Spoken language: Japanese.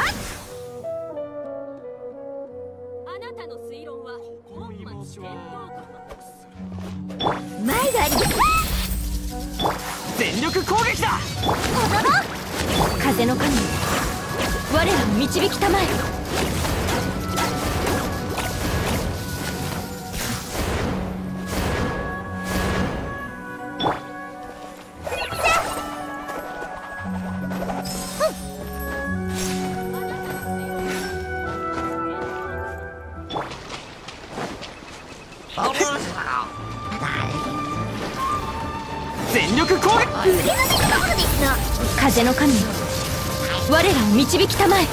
あなたの推論は本末転倒か前があり全力攻撃だ！風の神我らを導きたまえ全力攻撃風の神我らを導きたまえ